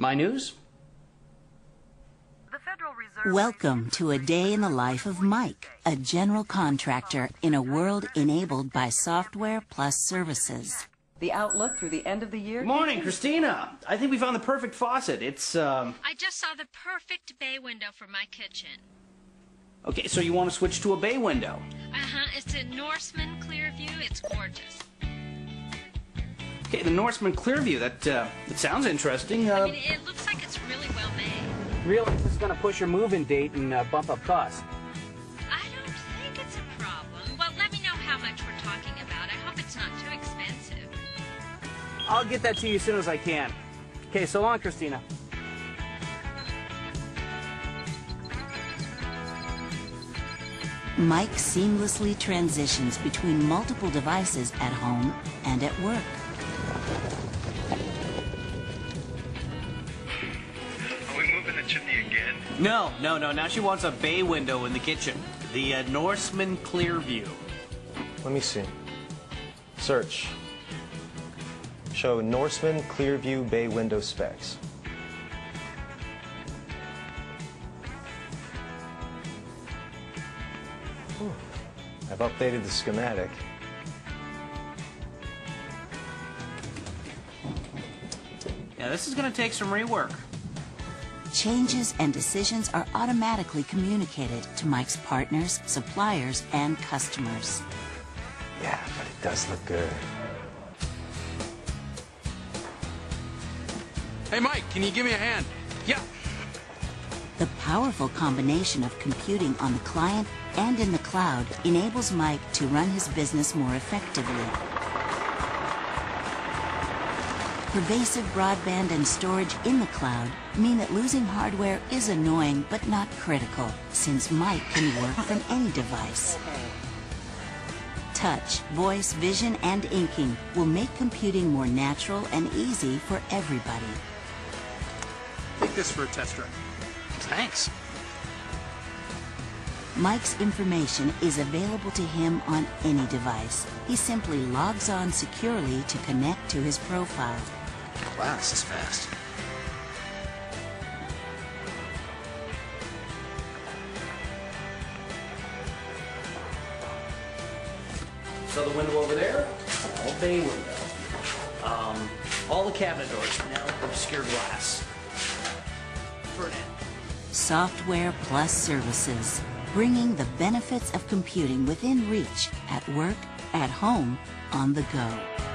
My news? The Federal Reserve Welcome to a day in the life of Mike, a general contractor in a world enabled by software plus services. The outlook through the end of the year? Morning, Christina. I think we found the perfect faucet. It's, um. I just saw the perfect bay window for my kitchen. Okay, so you want to switch to a bay window? Uh huh. It's a Norseman Clearview. It's gorgeous. Okay, the Norseman Clearview. That, uh, it sounds interesting. Uh, I mean, it looks like it's really well made. really, this is going to push your move-in date and uh, bump up costs. I don't think it's a problem. Well, let me know how much we're talking about. I hope it's not too expensive. I'll get that to you as soon as I can. Okay, so long, Christina. Mike seamlessly transitions between multiple devices at home and at work. No, no, no. Now she wants a bay window in the kitchen. The uh, Norseman Clearview. Let me see. Search. Show Norseman Clearview Bay window specs. Hmm. I've updated the schematic. Yeah, this is going to take some rework. Changes and decisions are automatically communicated to Mike's partners, suppliers, and customers. Yeah, but it does look good. Hey, Mike, can you give me a hand? Yeah. The powerful combination of computing on the client and in the cloud enables Mike to run his business more effectively. Pervasive broadband and storage in the cloud mean that losing hardware is annoying but not critical, since Mike can work from any device. Touch, voice, vision, and inking will make computing more natural and easy for everybody. Take this for a test drive. Thanks. Mike's information is available to him on any device. He simply logs on securely to connect to his profile. Wow, this is fast. So the window over there, all bay window. Um, all the cabinet doors now obscure glass. For now. Software plus services, bringing the benefits of computing within reach at work, at home, on the go.